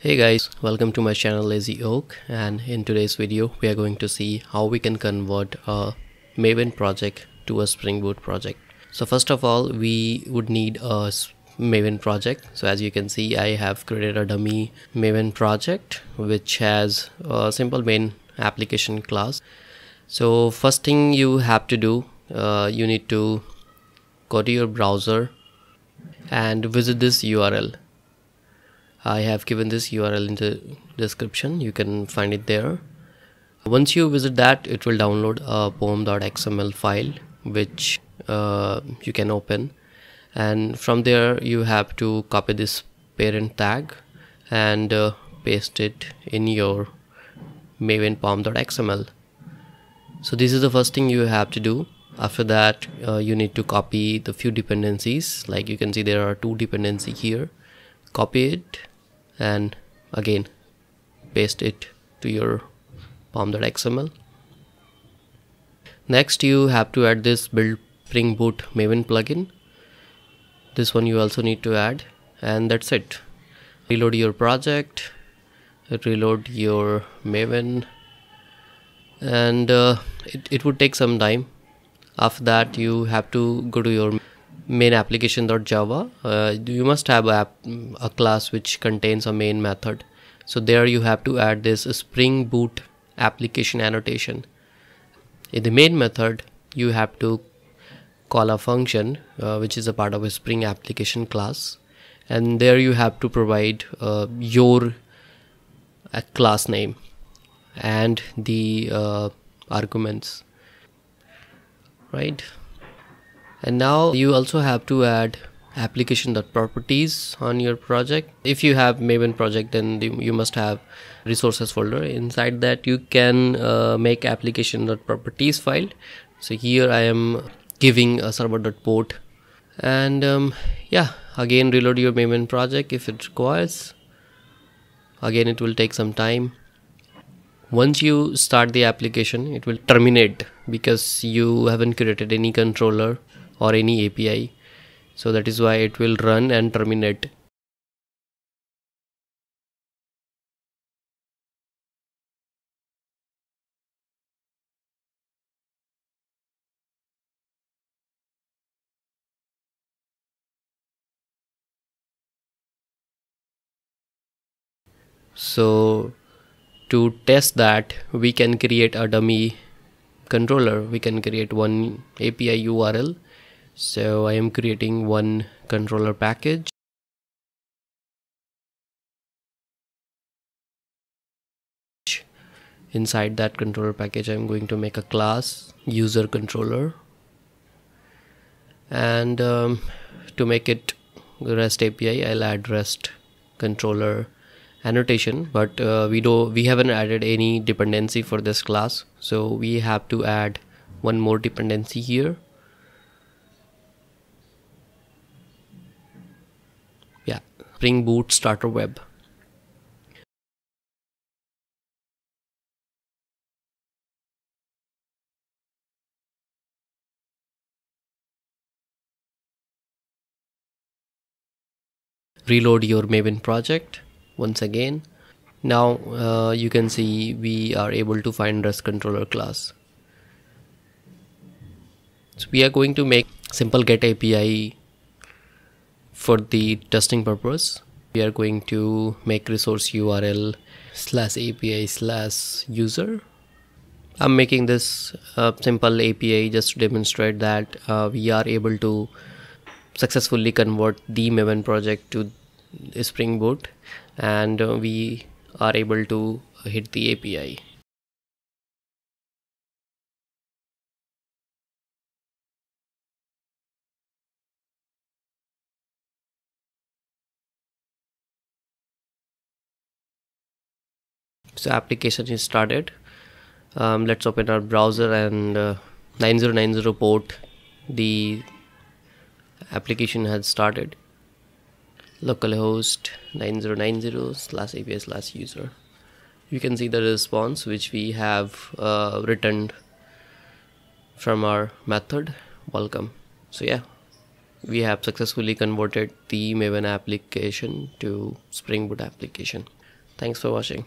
Hey guys, welcome to my channel Lazy Oak and in today's video we are going to see how we can convert a Maven project to a Spring Boot project. So first of all we would need a Maven project. So as you can see I have created a dummy Maven project which has a simple main application class. So first thing you have to do uh, you need to go to your browser and visit this URL I have given this URL in the description. You can find it there. Once you visit that it will download a pom.xml file which uh, you can open. And from there you have to copy this parent tag and uh, paste it in your maven pom.xml so this is the first thing you have to do. After that uh, you need to copy the few dependencies. Like you can see there are two dependency here copy it and again paste it to your pom.xml next you have to add this build spring boot maven plugin. This one you also need to add and that's it. Reload your project reload your maven and uh, it, it would take some time. After that you have to go to your main application.java uh, you must have a, a class which contains a main method. So there you have to add this spring boot application annotation. In the main method you have to call a function uh, which is a part of a spring application class. And there you have to provide uh, your uh, class name and the uh, arguments. Right and now you also have to add application.properties on your project. If you have maven project then you must have resources folder. Inside that you can uh, make application.properties file. So here i am giving a server.port and um, yeah again reload your maven project if it requires. Again it will take some time. Once you start the application it will terminate because you haven't created any controller or any API so that is why it will run and terminate. So to test that we can create a dummy controller. We can create one API URL so I am creating one controller package. Inside that controller package I'm going to make a class user controller. And um, to make it REST API I'll add REST controller annotation. But uh, we do we haven't added any dependency for this class. So we have to add one more dependency here Spring Boot Starter Web. Reload your Maven project once again. Now uh, you can see we are able to find REST controller class. So we are going to make simple get API for the testing purpose we are going to make resource url slash api slash user. I'm making this uh, simple api just to demonstrate that uh, we are able to successfully convert the maven project to spring boot and uh, we are able to hit the api so application is started. Um, let's open our browser and uh, 9090 port. The application has started. Localhost 9090 slash api slash user. You can see the response which we have uh, returned from our method. Welcome. So yeah. We have successfully converted the maven application to spring boot application. Thanks for watching